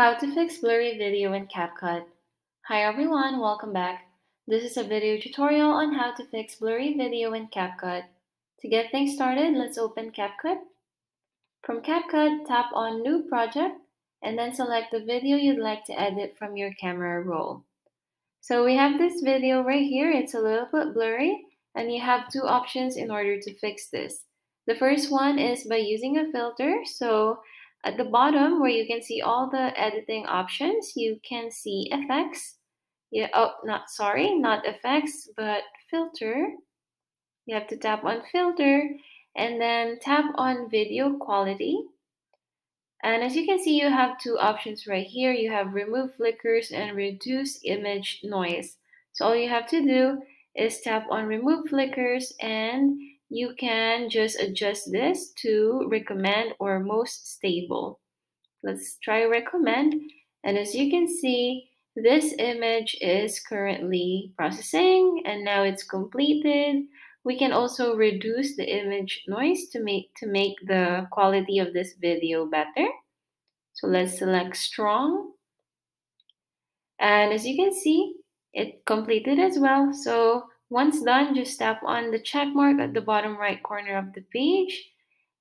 How to fix blurry video in CapCut. Hi everyone, welcome back. This is a video tutorial on how to fix blurry video in CapCut. To get things started, let's open CapCut. From CapCut, tap on New Project and then select the video you'd like to edit from your camera roll. So we have this video right here. It's a little bit blurry and you have two options in order to fix this. The first one is by using a filter. So at the bottom where you can see all the editing options, you can see effects. Yeah, oh, not sorry, not effects, but filter. You have to tap on filter and then tap on video quality. And as you can see, you have two options right here. You have remove flickers and reduce image noise. So all you have to do is tap on remove flickers and you can just adjust this to recommend or most stable. Let's try recommend. And as you can see, this image is currently processing and now it's completed. We can also reduce the image noise to make to make the quality of this video better. So let's select strong. And as you can see, it completed as well. So once done, just tap on the check mark at the bottom right corner of the page.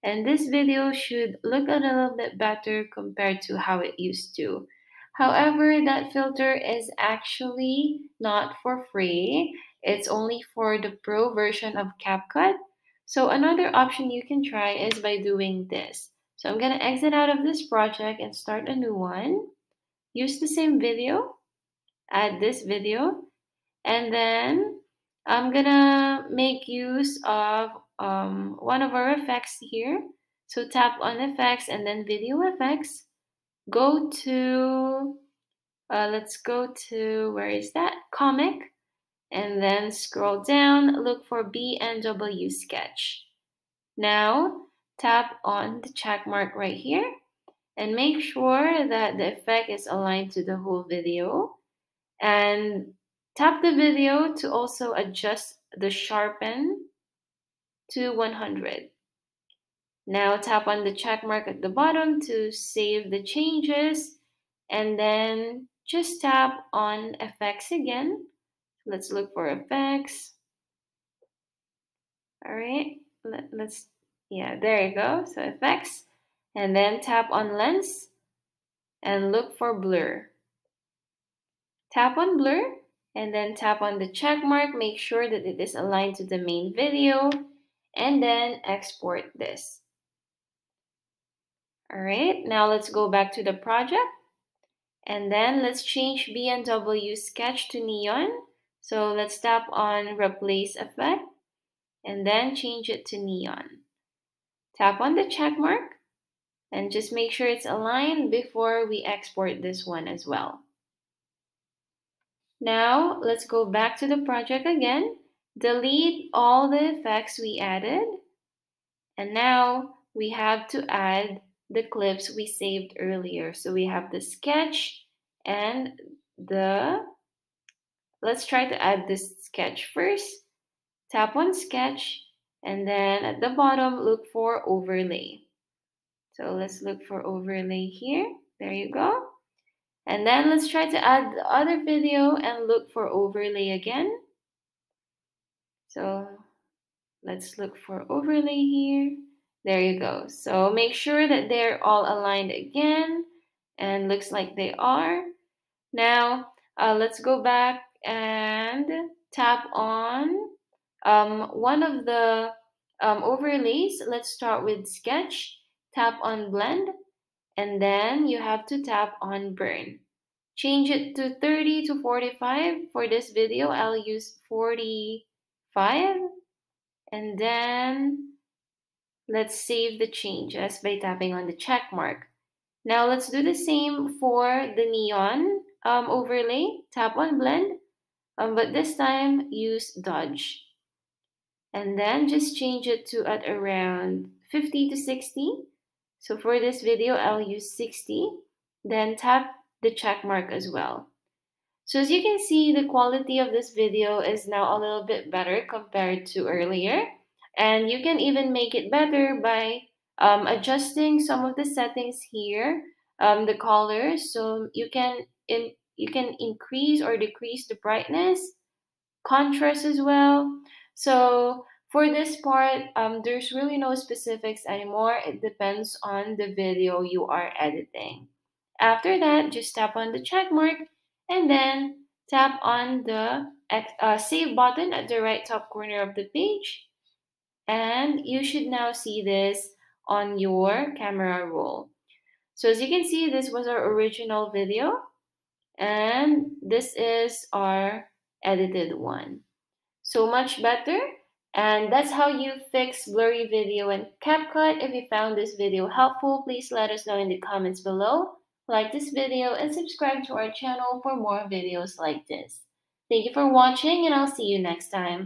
And this video should look a little bit better compared to how it used to. However, that filter is actually not for free. It's only for the pro version of CapCut. So another option you can try is by doing this. So I'm going to exit out of this project and start a new one. Use the same video, add this video, and then I'm gonna make use of um, one of our effects here. So tap on effects and then video effects. Go to, uh, let's go to, where is that? Comic. And then scroll down, look for BNW sketch. Now tap on the check mark right here and make sure that the effect is aligned to the whole video. And Tap the video to also adjust the sharpen to 100. Now tap on the check mark at the bottom to save the changes and then just tap on effects again. Let's look for effects. All right, Let, let's, yeah, there you go. So effects and then tap on lens and look for blur. Tap on blur and then tap on the check mark. Make sure that it is aligned to the main video and then export this. All right, now let's go back to the project and then let's change BNW sketch to neon. So let's tap on replace effect and then change it to neon. Tap on the check mark and just make sure it's aligned before we export this one as well. Now let's go back to the project again. Delete all the effects we added. And now we have to add the clips we saved earlier. So we have the sketch and the, let's try to add this sketch first. Tap on sketch and then at the bottom, look for overlay. So let's look for overlay here. There you go. And then let's try to add the other video and look for overlay again. So let's look for overlay here. There you go. So make sure that they're all aligned again and looks like they are. Now uh, let's go back and tap on um, one of the um, overlays. Let's start with sketch. Tap on blend and then you have to tap on burn. Change it to 30 to 45. For this video, I'll use 45. And then let's save the changes by tapping on the check mark. Now let's do the same for the neon um, overlay. Tap on blend, um, but this time use dodge. And then just change it to at around 50 to 60. So for this video, I'll use 60. Then tap the check mark as well. So as you can see, the quality of this video is now a little bit better compared to earlier. And you can even make it better by um, adjusting some of the settings here um, the colors. So you can in, you can increase or decrease the brightness, contrast as well. So for this part, um, there's really no specifics anymore. It depends on the video you are editing. After that, just tap on the check mark and then tap on the uh, save button at the right top corner of the page. And you should now see this on your camera roll. So as you can see, this was our original video and this is our edited one. So much better and that's how you fix blurry video in CapCut. If you found this video helpful, please let us know in the comments below. Like this video and subscribe to our channel for more videos like this. Thank you for watching and I'll see you next time.